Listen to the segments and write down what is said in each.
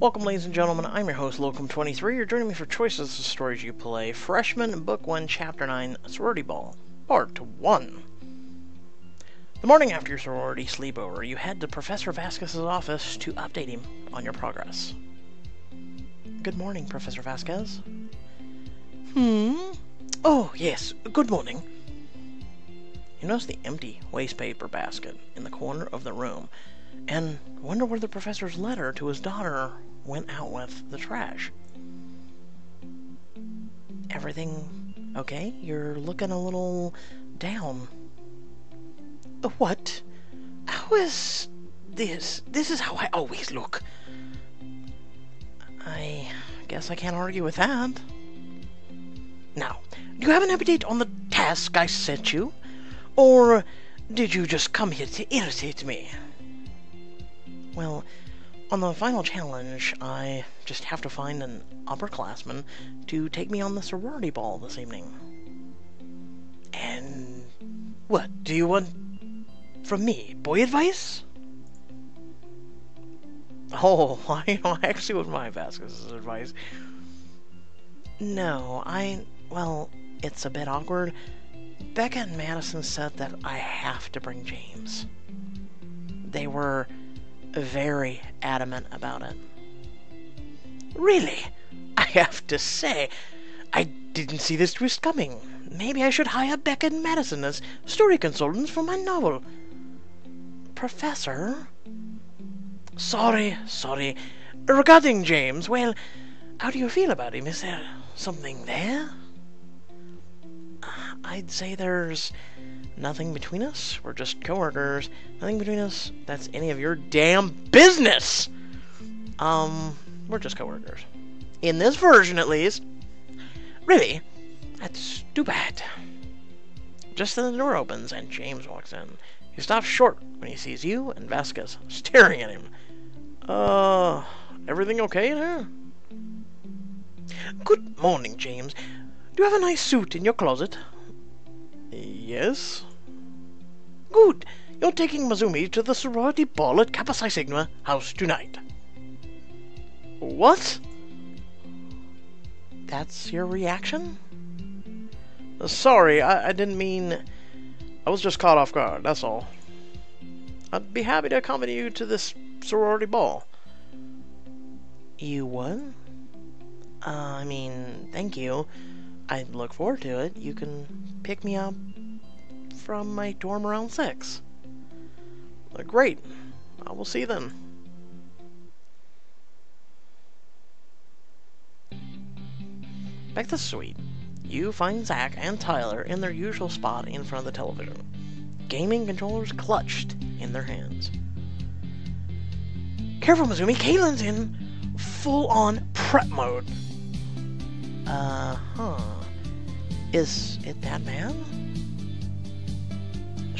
Welcome, ladies and gentlemen. I'm your host, Lokim23. You're joining me for Choices of Stories You Play, Freshman, Book 1, Chapter 9, Sorority Ball, Part 1. The morning after your sorority sleepover, you head to Professor Vasquez's office to update him on your progress. Good morning, Professor Vasquez. Hmm? Oh, yes, good morning. You notice the empty wastepaper basket in the corner of the room and wonder where the professor's letter to his daughter went out with the trash. Everything okay? You're looking a little down. Uh, what? How is this? This is how I always look. I guess I can't argue with that. Now, do you have an update on the task I sent you? Or did you just come here to irritate me? Well, on the final challenge, I just have to find an upperclassman to take me on the sorority ball this evening. And what do you want from me? Boy advice? Oh, I actually what my Vasquez's advice. No, I well, it's a bit awkward. Becca and Madison said that I have to bring James. They were very adamant about it. Really? I have to say, I didn't see this twist coming. Maybe I should hire Becca and Madison as story consultants for my novel. Professor? Sorry, sorry. Regarding James, well, how do you feel about him? Is there something there? Uh, I'd say there's nothing between us. We're just coworkers. Nothing between us that's any of your damn business. Um, we're just coworkers. In this version, at least. Really? That's too bad. Just then the door opens and James walks in. He stops short when he sees you and Vasquez staring at him. Uh, everything okay in here? Good morning, James. Do you have a nice suit in your closet? Yes. Good. You're taking Mazumi to the sorority ball at Kappa Psi Sigma house tonight. What? That's your reaction? Sorry, I, I didn't mean... I was just caught off guard, that's all. I'd be happy to accompany you to this sorority ball. You would? Uh, I mean, thank you. I look forward to it. You can pick me up from my dorm around 6. Uh, great. I will see you then. Back to the suite. You find Zach and Tyler in their usual spot in front of the television. Gaming controllers clutched in their hands. Careful, Mazumi. Kaitlyn's in full-on prep mode. Uh-huh. Is it that bad?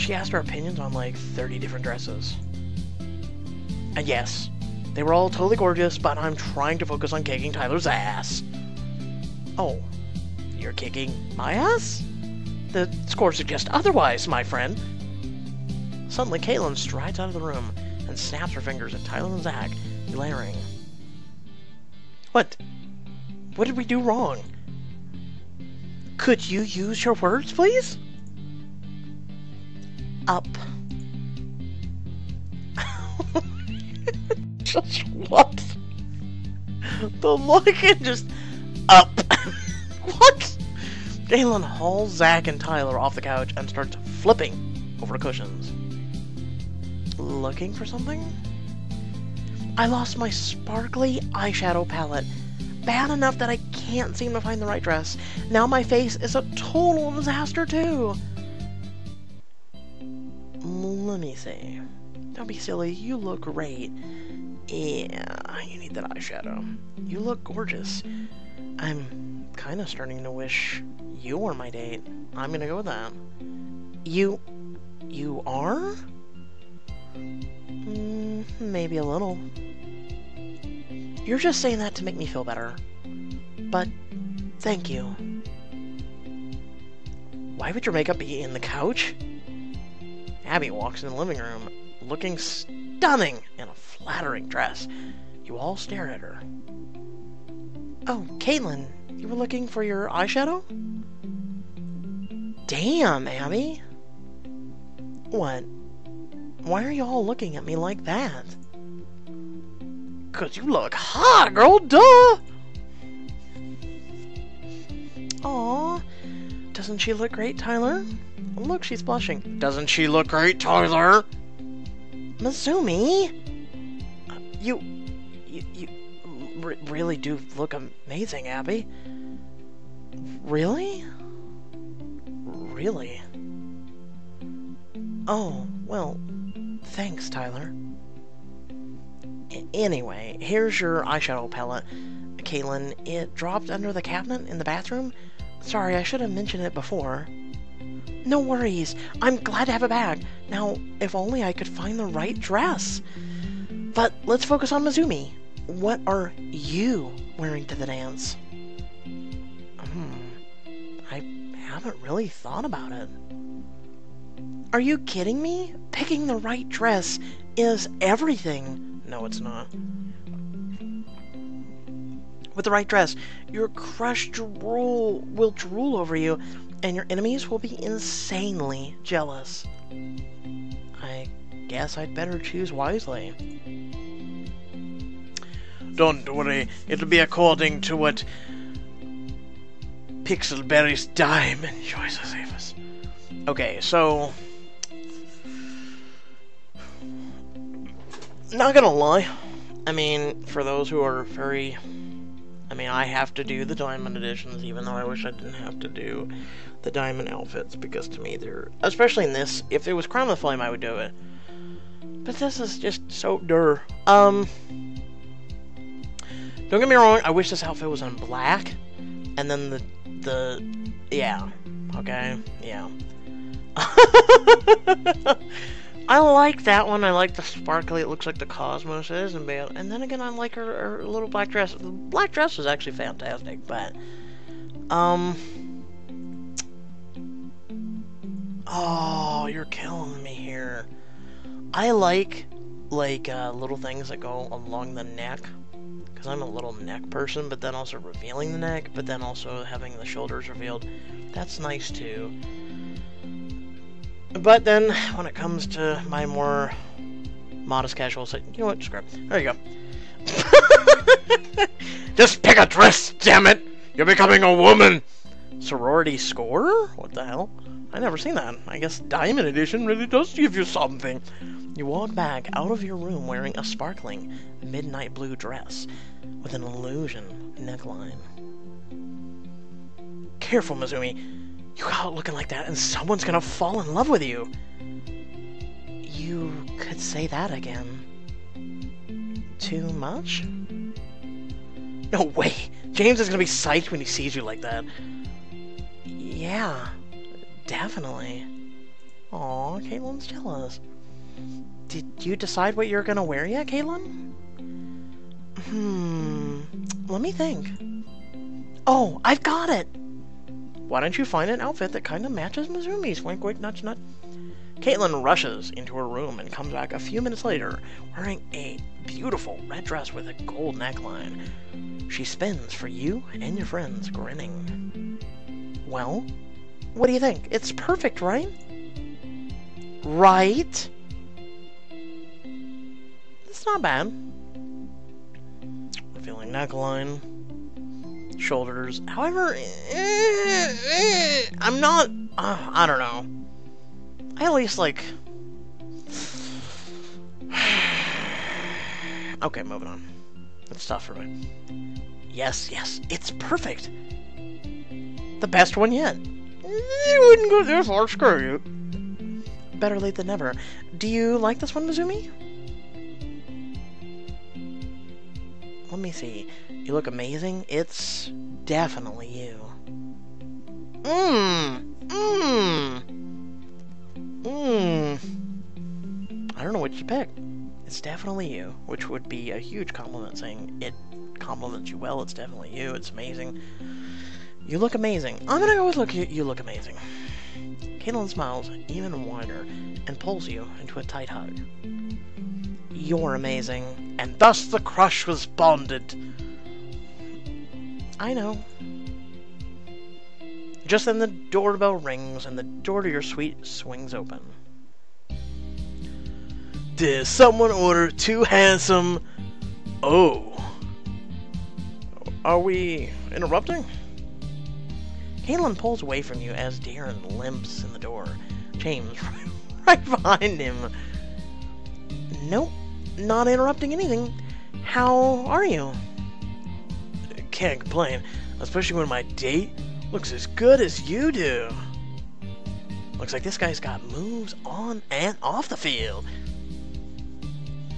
She asked our opinions on like 30 different dresses. And yes, they were all totally gorgeous, but I'm trying to focus on kicking Tyler's ass. Oh, you're kicking my ass? The score suggests otherwise, my friend. Suddenly, Kaitlyn strides out of the room and snaps her fingers at Tyler and Zach, glaring. What? What did we do wrong? Could you use your words, please? Up. just what? The look and just up. what? Galen hauls Zach and Tyler off the couch and starts flipping over the cushions. Looking for something? I lost my sparkly eyeshadow palette bad enough that I can't seem to find the right dress. Now my face is a total disaster too. Let me see. Don't be silly. You look great. Yeah, you need that eyeshadow. You look gorgeous. I'm kind of starting to wish you were my date. I'm gonna go with that. You... you are? Mm, maybe a little. You're just saying that to make me feel better. But, thank you. Why would your makeup be in the couch? Abby walks in the living room, looking stunning in a flattering dress. You all stare at her. Oh, Kaitlyn, you were looking for your eyeshadow? Damn, Abby. What? Why are you all looking at me like that? Cause you look hot, girl, duh! Aw, doesn't she look great, Tyler? Look, she's blushing. Doesn't she look great, Tyler? Mazumi? You, you, you really do look amazing, Abby. Really? Really? Oh, well, thanks, Tyler. I anyway, here's your eyeshadow palette. Kaitlyn, it dropped under the cabinet in the bathroom. Sorry, I should have mentioned it before. No worries. I'm glad to have it back. Now, if only I could find the right dress. But let's focus on Mizumi. What are you wearing to the dance? Hmm. I haven't really thought about it. Are you kidding me? Picking the right dress is everything. No, it's not. With the right dress, your crush drool will drool over you, and your enemies will be insanely jealous. I guess I'd better choose wisely. Don't worry, it'll be according to what Pixelberry's diamond choices us. Okay, so not gonna lie. I mean, for those who are very I mean, I have to do the diamond editions, even though I wish I didn't have to do the diamond outfits, because to me they're... Especially in this, if it was Crown of the Flame, I would do it. But this is just so dur. Um... Don't get me wrong, I wish this outfit was in black, and then the... the... yeah. Okay? Yeah. I like that one. I like the sparkly. It looks like the cosmos is, and and then again, I like her, her little black dress. The black dress is actually fantastic, but um, oh, you're killing me here. I like like uh, little things that go along the neck because I'm a little neck person, but then also revealing the neck, but then also having the shoulders revealed. That's nice too. But then, when it comes to my more modest casual say, you know what, scrub. There you go. Just pick a dress, damn it! You're becoming a woman! Sorority score? What the hell? I never seen that. I guess Diamond Edition really does give you something. You walk back out of your room wearing a sparkling midnight blue dress with an illusion neckline. Careful, Mazumi. You go out looking like that and someone's gonna fall in love with you. You could say that again. Too much? No way! James is gonna be psyched when he sees you like that. Yeah, definitely. Aw, Kaitlyn's jealous. Did you decide what you're gonna wear yet, Kaitlyn? Hmm, let me think. Oh, I've got it! Why don't you find an outfit that kind of matches Mazumi's? Wink, wink, nudge, nudge. Kaitlyn rushes into her room and comes back a few minutes later wearing a beautiful red dress with a gold neckline. She spins for you and your friends, grinning. Well, what do you think? It's perfect, right? Right? It's not bad. Revealing neckline shoulders. However, eh, eh, I'm not. Uh, I don't know. I at least like. okay, moving on. That's tough for me. Yes, yes, it's perfect. The best one yet. You wouldn't go this far, screw you. Better late than never. Do you like this one, Mizumi? Let me see. You look amazing. It's definitely you. Mmm. Mmm. Mmm. I don't know what you picked. It's definitely you, which would be a huge compliment saying it compliments you well. It's definitely you. It's amazing. You look amazing. I'm gonna go with look. You look amazing. Kaitlyn smiles even wider and pulls you into a tight hug. You're amazing. And thus the crush was bonded. I know. Just then the doorbell rings and the door to your suite swings open. Did someone order too handsome? Oh. Are we interrupting? Kaitlyn pulls away from you as Darren limps in the door. James right behind him. Nope, not interrupting anything. How are you? Can't complain, especially when my date looks as good as you do. Looks like this guy's got moves on and off the field.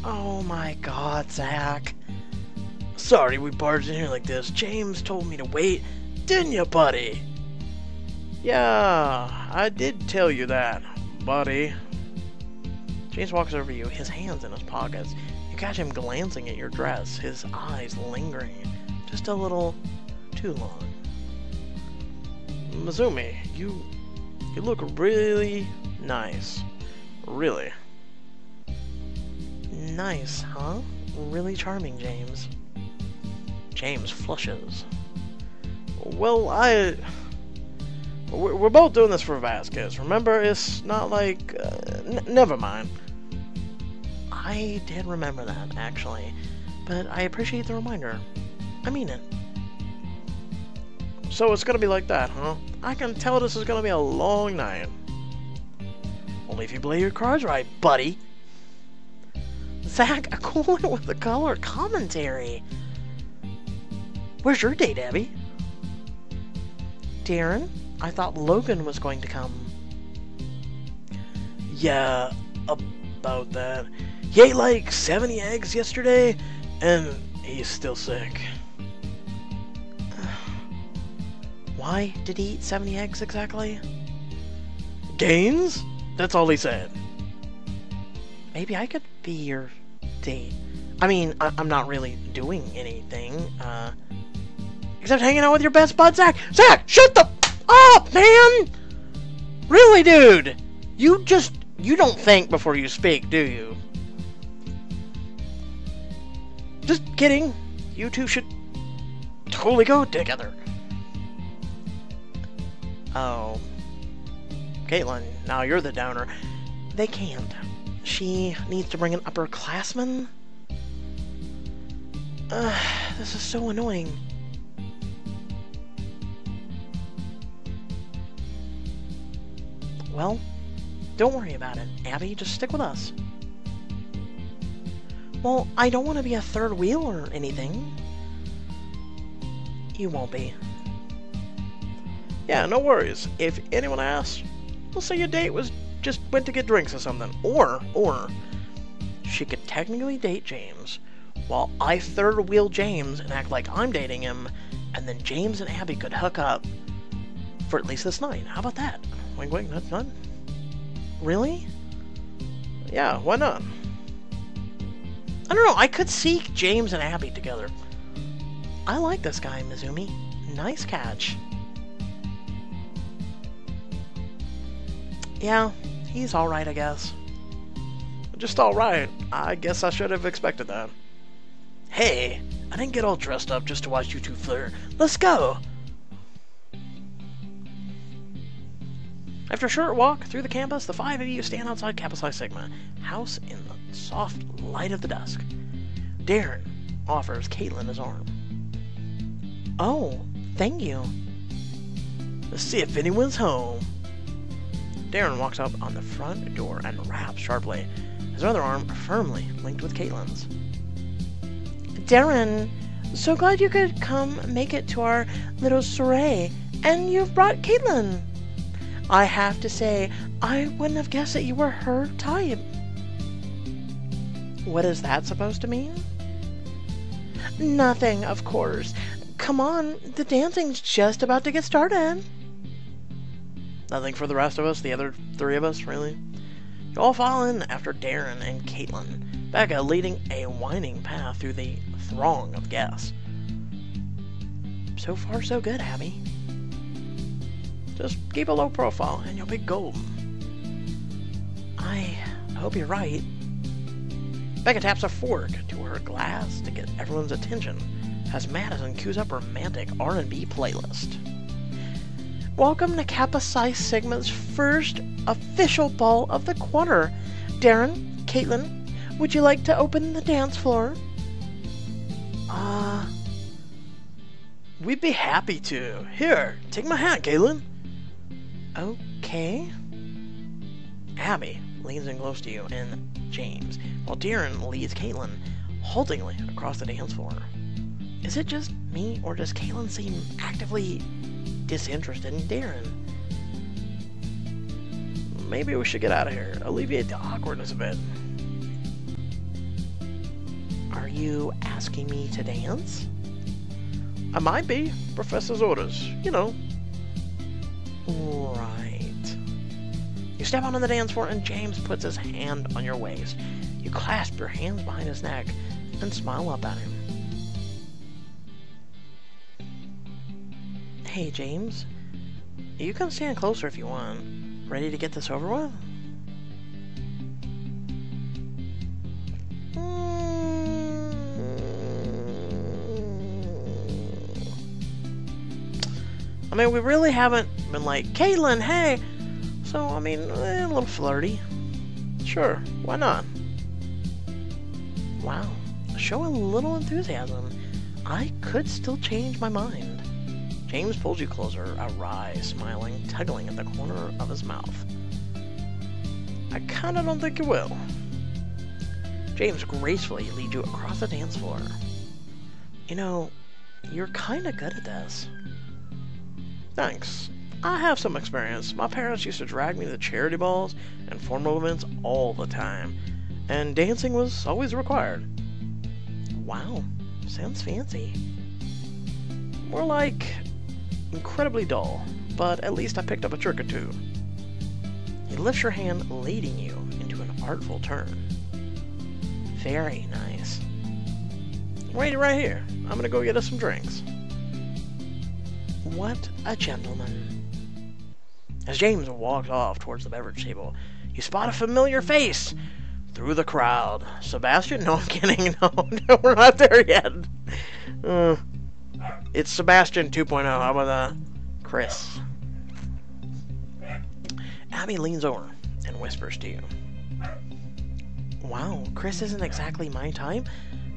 Oh my god, Zach. Sorry we barged in here like this. James told me to wait, didn't you, buddy? Yeah, I did tell you that, buddy. James walks over to you, his hands in his pockets. You catch him glancing at your dress, his eyes lingering just a little too long. Mizumi, you you look really nice. Really. Nice, huh? Really charming, James. James flushes. Well, I... We're both doing this for Vasquez. Remember, it's not like... Uh, never mind. I did remember that, actually. But I appreciate the reminder. I mean it. So it's gonna be like that, huh? I can tell this is gonna be a long night. Only if you play your cards right, buddy. Zach, a it with the color commentary. Where's your date, Abby? Darren, I thought Logan was going to come. Yeah, about that. He ate like 70 eggs yesterday, and he's still sick. Why did he eat 70 eggs exactly? Gains? That's all he said. Maybe I could be your date. I mean, I am not really doing anything, uh, except hanging out with your best bud, Zach. Zach, shut the up, man! Really, dude? You just, you don't think before you speak, do you? Just kidding. You two should totally go together. Oh. Kaitlyn, now you're the downer. They can't. She needs to bring an upperclassman? Uh, this is so annoying. Well, don't worry about it, Abby. Just stick with us. Well, I don't want to be a third wheel or anything. You won't be. Yeah, no worries. If anyone asks, we'll say your date was just went to get drinks or something. Or, or, she could technically date James, while I third wheel James and act like I'm dating him, and then James and Abby could hook up for at least this night. How about that? Wink, wink, nut, nut. Really? Yeah, why not? I don't know. I could see James and Abby together. I like this guy, Mizumi. Nice catch. Yeah, he's alright, I guess. Just alright. I guess I should have expected that. Hey, I didn't get all dressed up just to watch you two flirt. Let's go! After a short walk through the campus, the five of you stand outside Kappa Psi Sigma, house in the soft light of the dusk. Darren offers Kaitlyn his arm. Oh, thank you. Let's see if anyone's home. Darren walks up on the front door and raps sharply, his other arm firmly linked with Kaitlyn's. Darren, so glad you could come make it to our little soiree, and you've brought Kaitlyn. I have to say, I wouldn't have guessed that you were her type. What is that supposed to mean? Nothing, of course. Come on, the dancing's just about to get started. Nothing for the rest of us, the other three of us, really. You all fall in after Darren and Kaitlyn, Becca leading a winding path through the throng of guests. So far, so good, Abby. Just keep a low profile and you'll be golden. I hope you're right. Becca taps a fork to her glass to get everyone's attention as Madison cues up romantic R&B playlist. Welcome to Kappa Psi Sigma's first official ball of the quarter. Darren, Kaitlyn, would you like to open the dance floor? Uh, we'd be happy to. Here, take my hat, Kaitlyn. Okay. Abby leans in close to you and James, while Darren leads Kaitlyn haltingly across the dance floor. Is it just me, or does Kaitlyn seem actively disinterested in Darren? Maybe we should get out of here. Alleviate the awkwardness a bit. Are you asking me to dance? I might be. Professor's orders. You know. Right. You step onto the dance floor and James puts his hand on your waist. You clasp your hands behind his neck and smile up at him. Hey, James. You can stand closer if you want. Ready to get this over with? I mean, we really haven't been like, Kaitlyn, hey! So, I mean, eh, a little flirty. Sure, why not? Wow, show a little enthusiasm. I could still change my mind. James pulls you closer, a wry, smiling, tugging at the corner of his mouth. I kinda don't think you will. James gracefully leads you across the dance floor. You know, you're kinda good at this. Thanks. I have some experience. My parents used to drag me to charity balls and formal events all the time, and dancing was always required. Wow, sounds fancy. More like incredibly dull, but at least I picked up a trick or two. He lifts your hand, leading you into an artful turn. Very nice. Wait right here. I'm gonna go get us some drinks. What a gentleman. As James walks off towards the beverage table, you spot a familiar face through the crowd. Sebastian? No, I'm kidding. No, no we're not there yet. Uh, it's Sebastian 2.0. How about that? Chris. Abby leans over and whispers to you. Wow, Chris isn't exactly my type,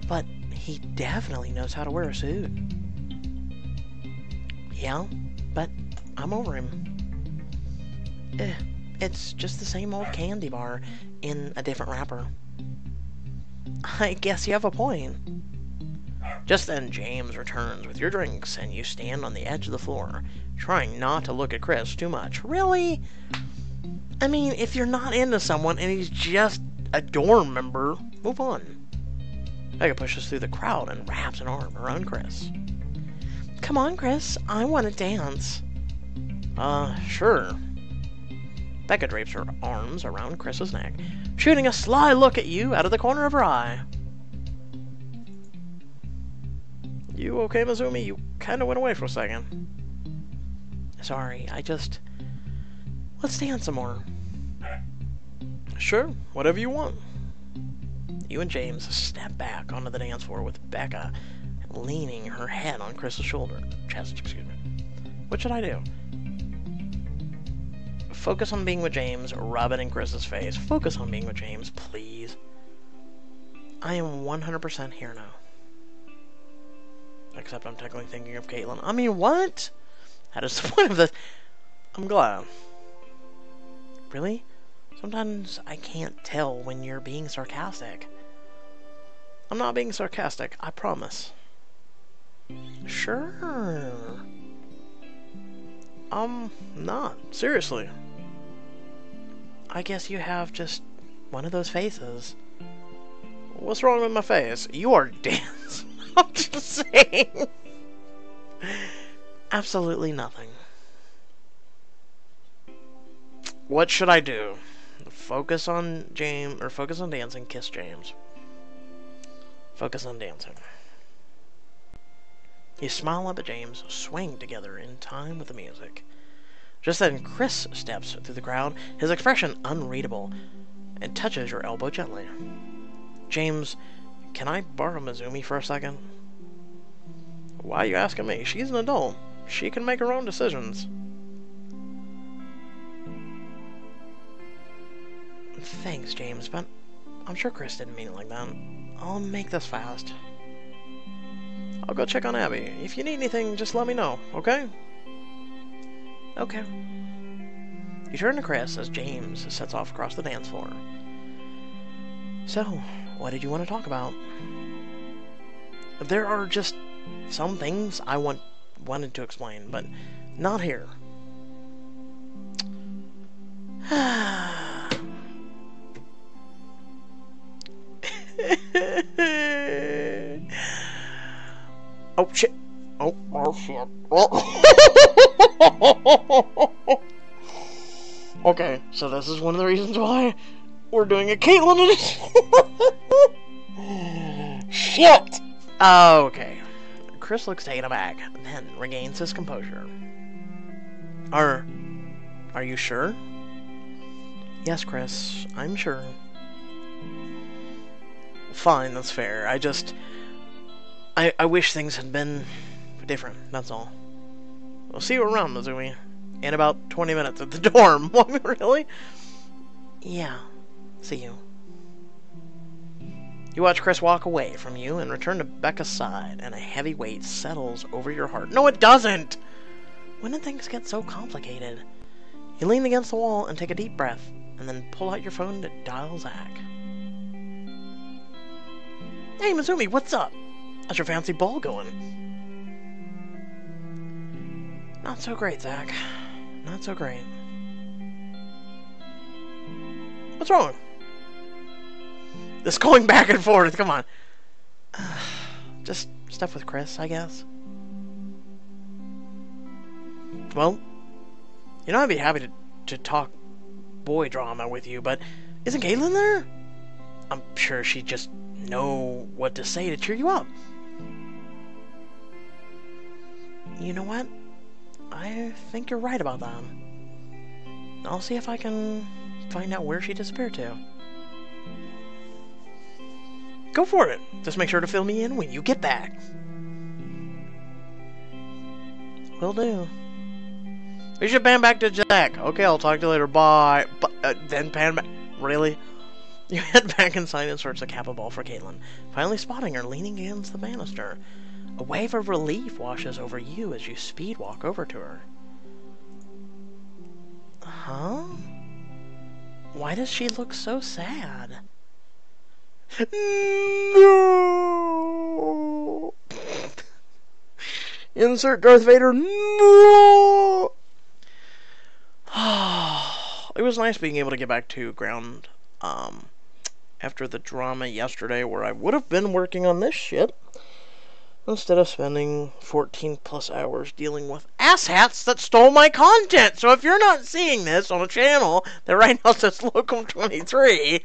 but he definitely knows how to wear a suit. Yeah, but I'm over him. Eh, it's just the same old candy bar in a different wrapper. I guess you have a point. Just then, James returns with your drinks, and you stand on the edge of the floor, trying not to look at Chris too much. Really? I mean, if you're not into someone and he's just a dorm member, move on. Becca pushes through the crowd and wraps an arm around Chris. Come on, Chris. I want to dance. Uh, sure. Becca drapes her arms around Chris's neck, shooting a sly look at you out of the corner of her eye. You okay, Mizumi? You kinda went away for a second. Sorry, I just... Let's dance some more. Sure, whatever you want. You and James step back onto the dance floor with Becca leaning her head on Chris's shoulder. Chest, excuse me. What should I do? Focus on being with James. Rub it in Chris's face. Focus on being with James, please. I am 100% here now. Except I'm technically thinking of Kaitlyn. I mean, what? That is the point of this. I'm glad. Really? Sometimes I can't tell when you're being sarcastic. I'm not being sarcastic, I promise. Sure. I'm not. Seriously. I guess you have just one of those faces. What's wrong with my face? You are dense. I'm just saying. Absolutely nothing. What should I do? Focus on James, or focus on dancing, kiss James. Focus on dancing. You smile up at James, swing together in time with the music. Just then, Chris steps through the crowd, his expression unreadable, and touches your elbow gently. James, can I borrow Mizumi for a second? Why are you asking me? She's an adult. She can make her own decisions. Thanks, James, but I'm sure Chris didn't mean it like that. I'll make this fast. I'll go check on Abby. If you need anything, just let me know, okay? Okay. You turn to Chris as James sets off across the dance floor. So, what did you want to talk about? There are just some things I want wanted to explain, but not here. oh shit. Oh, oh shit. Okay, so this is one of the reasons why we're doing a Kaitlyn edition. shit! Okay. Chris looks taken aback, then regains his composure. Are. Are you sure? Yes, Chris, I'm sure. Fine, that's fair. I just. I, I wish things had been different, that's all. We'll see you around, Mizumi. In about 20 minutes at the dorm. really? Yeah. See you. You watch Chris walk away from you and return to Becca's side, and a heavy weight settles over your heart. No, it doesn't! When did things get so complicated? You lean against the wall and take a deep breath, and then pull out your phone to dial Zach. Hey, Mizumi, what's up? How's your fancy ball going? Not so great, Zach. Not so great. What's wrong? This going back and forth, come on. Just stuff with Chris, I guess. Well, you know, I'd be happy to, to talk boy drama with you, but isn't Kaitlyn there? I'm sure she'd just know what to say to cheer you up. You know what? I think you're right about that. I'll see if I can find out where she disappeared to. Go for it. Just make sure to fill me in when you get back. Will do. We should pan back to Jack. Okay, I'll talk to you later. Bye. But, uh, then pan back. Really? You head back inside and search the Kappa ball for Kaitlyn, finally spotting her leaning against the banister. A wave of relief washes over you as you speed walk over to her. Huh? Why does she look so sad? No! Insert Darth Vader. No! it was nice being able to get back to ground um, after the drama yesterday where I would have been working on this shit instead of spending 14 plus hours dealing with asshats that stole my content. So if you're not seeing this on a channel that right now says Lokim 23,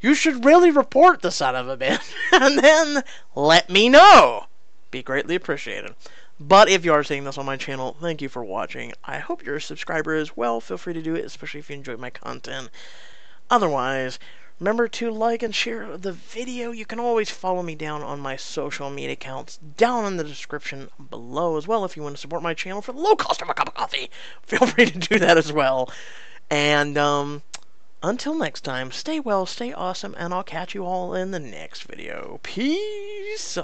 you should really report the son of a bitch and then let me know. Be greatly appreciated. But if you are seeing this on my channel, thank you for watching. I hope you're a subscriber as well. Feel free to do it, especially if you enjoy my content. Otherwise, remember to like and share the video. You can always follow me down on my social media accounts down in the description below as well if you want to support my channel for the low cost of a cup of coffee. Feel free to do that as well. And, um, until next time, stay well, stay awesome, and I'll catch you all in the next video. Peace!